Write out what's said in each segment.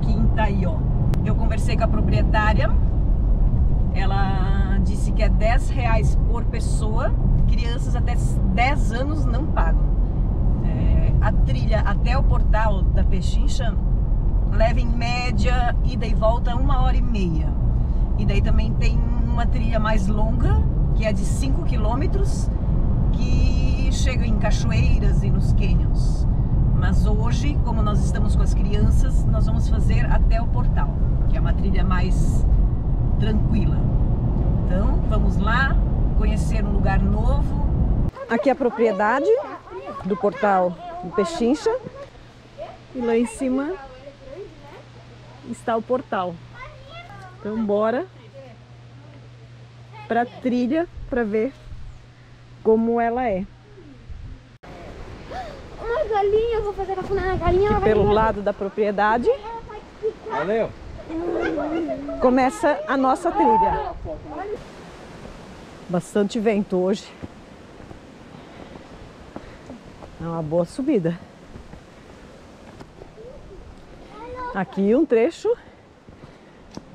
Aqui em Taió. Eu conversei com a proprietária, ela disse que é 10 reais por pessoa, crianças até 10 anos não pagam. É, a trilha até o portal da Pechincha leva em média ida e volta uma hora e meia. E daí também tem uma trilha mais longa, que é de 5 quilômetros, que chega em cachoeiras e nos canyons. Mas hoje, como nós estamos com as crianças, nós vamos fazer até o portal, que é uma trilha mais tranquila. Então, vamos lá conhecer um lugar novo. Aqui é a propriedade do portal do Pechincha. E lá em cima está o portal. Então, bora para a trilha para ver como ela é. Galinha, eu vou fazer cafuné na galinha. pelo lado da propriedade. Valeu. começa a nossa trilha. Bastante vento hoje. É uma boa subida. Aqui um trecho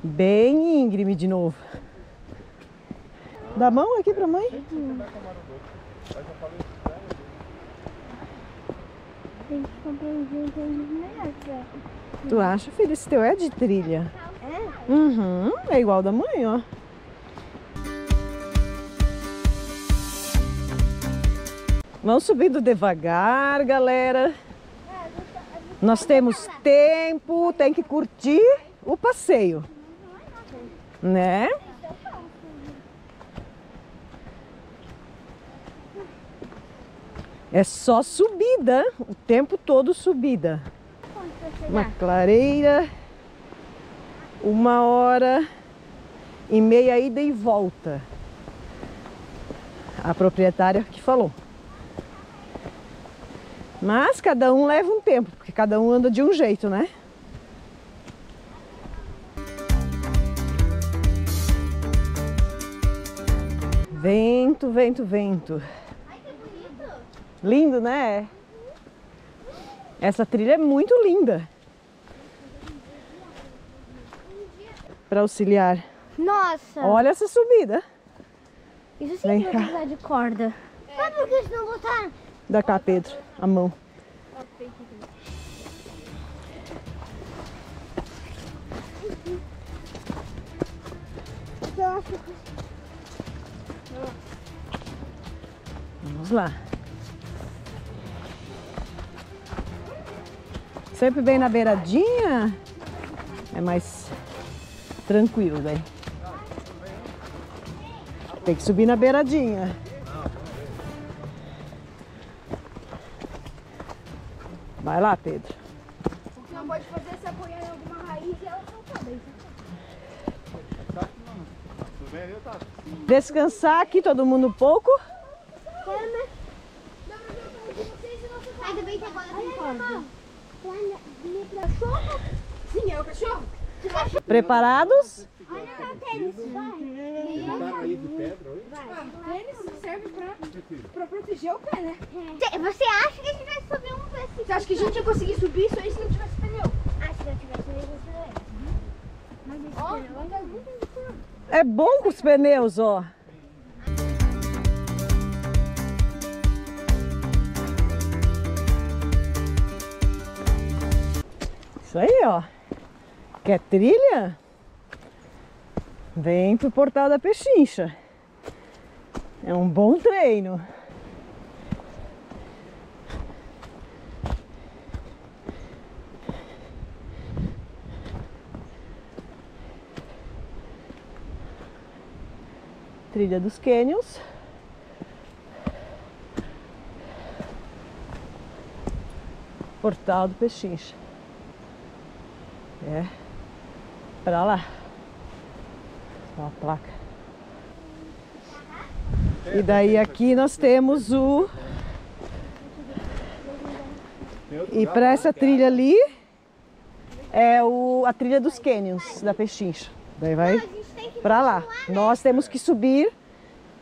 bem íngreme de novo. Dá a mão aqui pra mãe? Tem que comprar um. Tu acha, filho? Esse teu é de trilha. É? Uhum, é igual da mãe, ó. Vamos subindo devagar, galera. Nós temos tempo, tem que curtir o passeio, né? É só subida, o tempo todo subida. Uma clareira, uma hora e meia ida e volta. A proprietária que falou. Mas cada um leva um tempo, porque cada um anda de um jeito, né? Vento, vento, vento. Lindo, né? Essa trilha é muito linda. Para auxiliar. Nossa! Olha essa subida. Isso sim Vem vai cá. precisar de corda. Mas por que eles não botaram? Dá cá, Pedro, a mão. Vamos lá. Sempre bem na beiradinha. É mais tranquilo daí. Tem que subir na beiradinha. Vai lá, Pedro. O que não pode fazer é se apoiar em alguma raiz e ela soltar daí. Descansar aqui todo mundo um pouco. Quero, né? Ainda bem que agora tem corda. Sim, é o cachorro. Preparados? Olha meu tênis. Tá aí de pedra, oi? Tênis serve pra, pra proteger o pé, né? Você acha que a gente vai subir um precipício? Você acha que a gente ia conseguir subir isso aí se não tivesse pneu? Ah, se não tivesse nem você. Mas esse pneu é muito. É bom com os pneus, ó. Isso aí, ó. Quer trilha? Vem pro Portal da Pechincha. É um bom treino. Trilha dos Canyons. Portal do Pechincha. É. Pra lá. Ó a placa. E daí aqui nós temos o. E para essa trilha ali é o, a trilha dos Canyons da Pechincha. Daí vai para lá. Nós temos que subir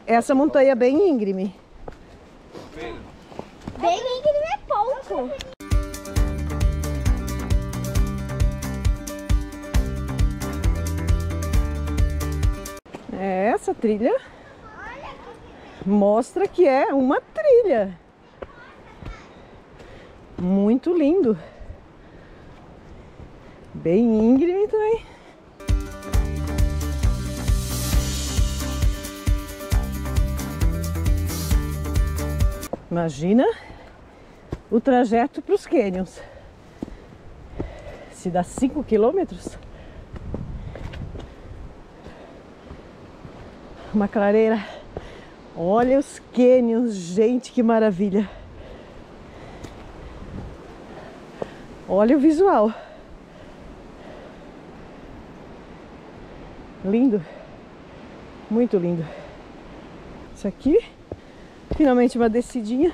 essa montanha bem íngreme. Bem íngreme é pouco. Essa trilha mostra que é uma trilha. Muito lindo. Bem íngreme também. Imagina o trajeto para os cânions. Se dá 5 quilômetros. Uma clareira. Olha os cânions, gente, que maravilha. Olha o visual. Lindo. Muito lindo. Isso aqui, finalmente uma descidinha.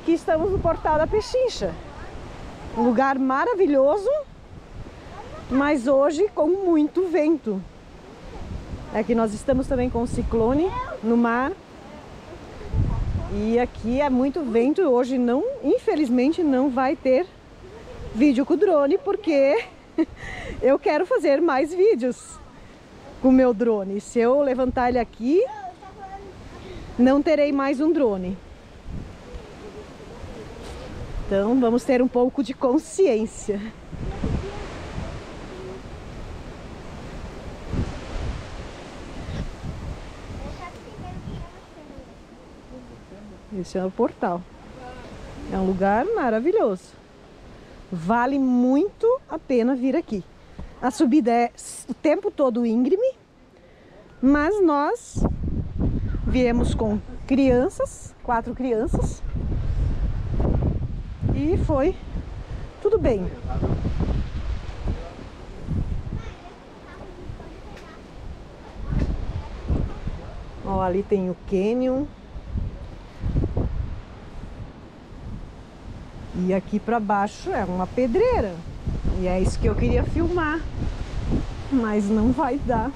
Aqui estamos no Portal da Pechincha. Um lugar maravilhoso, mas hoje com muito vento. Aqui nós estamos também com o ciclone no mar. E aqui é muito vento. Hoje não, infelizmente, não vai ter vídeo com o drone, porque eu quero fazer mais vídeos com o meu drone. Se eu levantar ele aqui, não terei mais um drone. Então vamos ter um pouco de consciência. Esse é o portal. É um lugar maravilhoso. Vale muito a pena vir aqui. A subida é o tempo todo íngreme, mas nós viemos com crianças, quatro crianças, e foi tudo bem. Ó, ali tem o canyon. E aqui pra baixo é uma pedreira. E é isso que eu queria filmar. Mas não vai dar.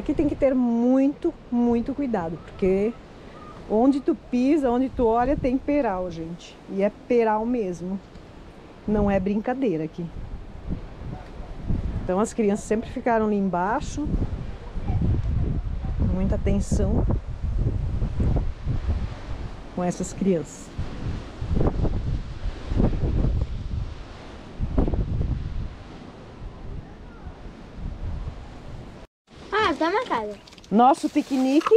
Aqui tem que ter muito, muito cuidado, porque onde tu pisa, onde tu olha, tem peral, gente. E é peral mesmo. Não é brincadeira aqui. Então as crianças sempre ficaram ali embaixo. Muita atenção com essas crianças. Tá marcada. Nosso piquenique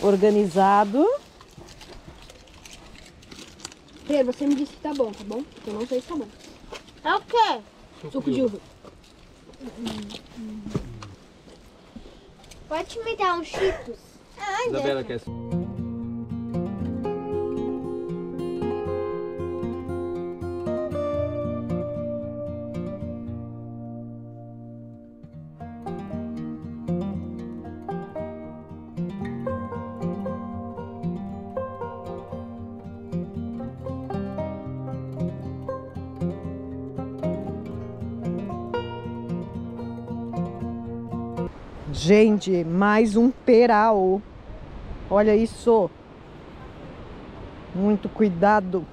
organizado. Pedro, você me disse que tá bom, tá bom? Eu não sei se tá bom. É o quê? Suco de uva. Pode me dar um cheetos? Ah, Isabela quer. Gente, mais um peral. Olha isso. Muito cuidado.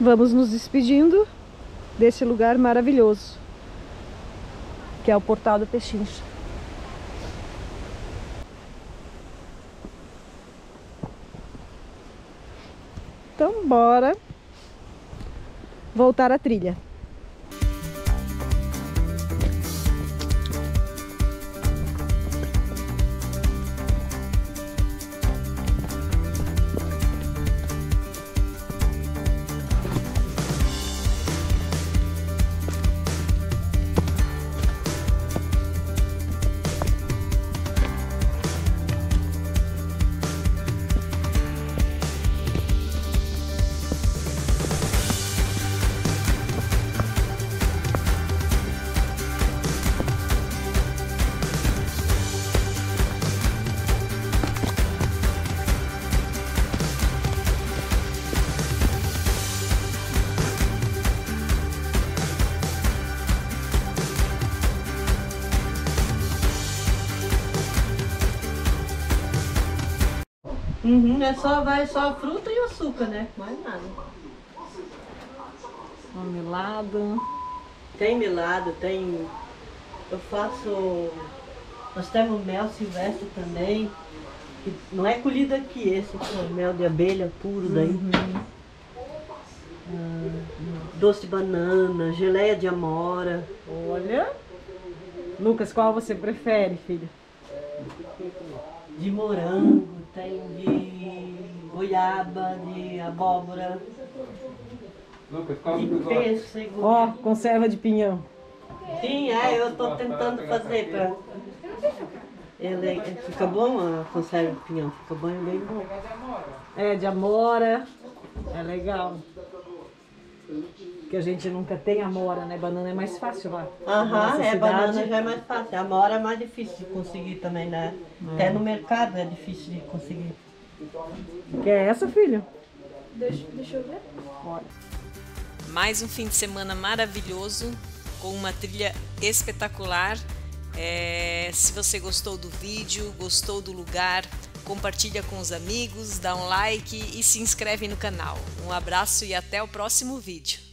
Vamos nos despedindo desse lugar maravilhoso, que é o Portal do Pechincha. Então, bora voltar à trilha. Uhum, é só, vai só a fruta e o açúcar, né? Mais nada. Uma melada. Tem melado, tem. Eu faço. Nós temos mel silvestre também. que não é colhido aqui, esse é mel de abelha puro daí. Ah, doce de banana, geleia de amora. Olha. Lucas, qual você prefere, filho? de morango, tem de goiaba, de abóbora, Lucas, de os olhos. pêssego. Ó, conserva de pinhão. Sim, é, eu tô tentando fazer pra. Ele, ele fica bom a conserva de pinhão, fica bom, bem bom. É, de amora. É legal. Que a gente nunca tem amora, né? Banana é mais fácil lá. Aham, é, cidade. banana já é mais fácil. A amora é mais difícil de conseguir também, né? Até no mercado é difícil de conseguir. Quer essa, filho? Deixa, deixa eu ver. mais um fim de semana maravilhoso com uma trilha espetacular. É, se você gostou do vídeo, gostou do lugar, compartilha com os amigos, dá um like e se inscreve no canal. Um abraço e até o próximo vídeo.